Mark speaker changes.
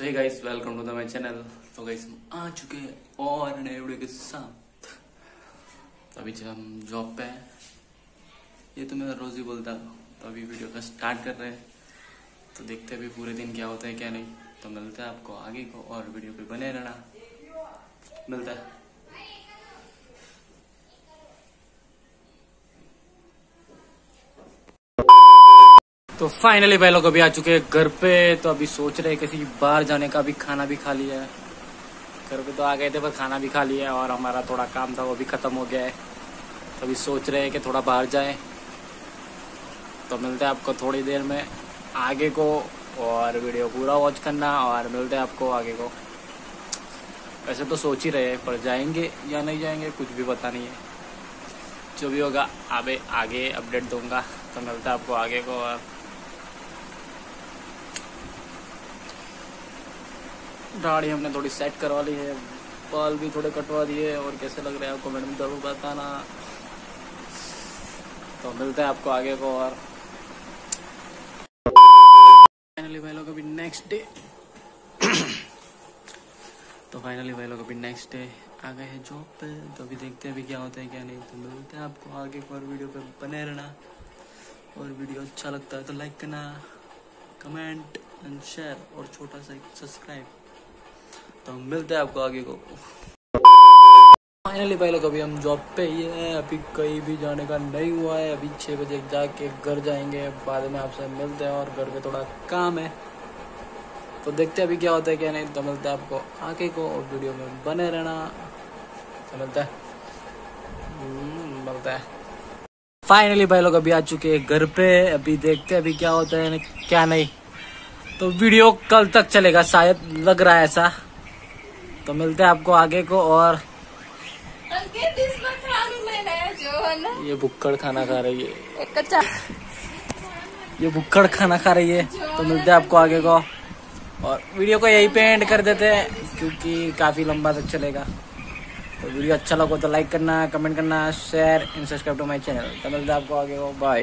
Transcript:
Speaker 1: तो ये guys welcome to the my channel तो गाइस हम आ चुके हैं और नए वीडियो के साथ। तो अभी जब हम जॉब पे हैं, ये तो मैं रोज ही बोलता तो अभी वीडियो का स्टार्ट कर रहे हैं। तो देखते हैं अभी पूरे दिन क्या होता है, क्या नहीं। तो मिलता है आपको आगे को और वीडियो पे बने रहना। मिलता है। तो फाइनली भाई लोग अभी आ चुके हैं घर पे तो अभी सोच रहे किसी बाहर जाने का भी खाना भी खा लिया है। घर पे तो आ गए थे, पर खाना भी खा लिया है और हमारा थोड़ा काम था, वो भी खत्म हो गया है। तो अभी सोच रहे हैं कि थोड़ा बाहर जाएँ। तो मिलते हैं आपको थोड़ी देर में आगे को और वीडियो पूरा वॉच करना और मिलते हैं आपको आगे को। वैसे तो सोच ही रहे पर जाएँगे या नहीं जाएँगे, कुछ भी पता नहीं है। जो भी होगा, आगे आगे अपडेट दूँगा। तो मिलता है आपको आगे को और दाढ़ी हमने थोड़ी सेट करवा ली है, बाल भी थोड़े कटवा दिए और कैसे लग रहे हैं आपको मैडम, ज़रूर बताना। तो मिलते हैं आपको आगे को और। फाइनली भाई लोग, अभी नेक्स्ट डे तो फाइनली भाई लोग, अभी नेक्स्ट डे आ गए हैं जॉब पे। तो अभी देखते हैं अभी क्या होता है, क्या नहीं। तो मिलते हैं आपको आगे को और वीडियो पे। बने रहना। और वीडियो अच्छा लगता है तो लाइक करना कमेंट एंड शेयर और छोटा सा सब्सक्राइब तो मिलते हैं आपको आगे को। फाइनली भाई लोग अभी हम जॉब पे ही हैं। अभी कहीं भी जाने का नहीं हुआ है। अभी छः बजे जाके घर जाएँगे। बाद में आपसे मिलते हैं और घर पे थोड़ा काम है। तो देखते हैं अभी क्या होता है क्या नहीं। तो मिलता है आपको आगे को और वीडियो में बने रहना। तो मिलता है। हम्म, मिलता है। फाइनली भाई लोग अभी आ चुके हैं घर पे। अभी देखते हैं अभी क्या होता है क्या नहीं। तो वीडियो कल तक चलेगा शायद लग रहा है ऐसा। तो मिलते हैं आपको आगे को और
Speaker 2: है
Speaker 1: ये बुक्कड़ खाना खा रही है।
Speaker 2: कच्चा
Speaker 1: ये बुक्कड़ खाना खा रही है। तो मिलते हैं आपको आगे को। और वीडियो को यही पे एंड कर देते हैं क्योंकि काफ़ी लंबा तक चलेगा। तो वीडियो अच्छा लगा तो लाइक करना कमेंट करना share and subscribe to my channel तो मिलते हैं आपको आगे को। बाय